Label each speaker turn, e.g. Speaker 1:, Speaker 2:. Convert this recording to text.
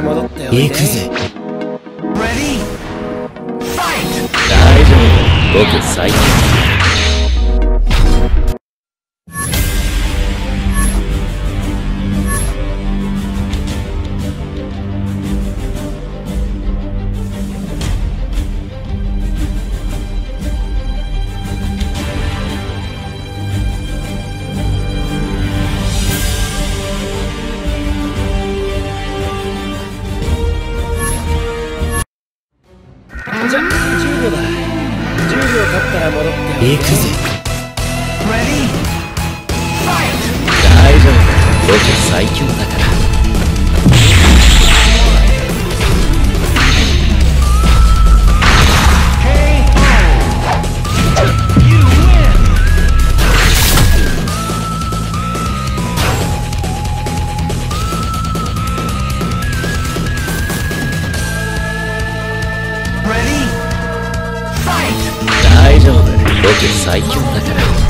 Speaker 1: 戻っておい
Speaker 2: 行くぜ
Speaker 3: Ready? Fight!
Speaker 2: 大丈夫僕最強
Speaker 1: じゃ10秒だ10秒経ったら戻って
Speaker 2: 行くぜ。大丈夫ロケ最強だから。ロ最強だから。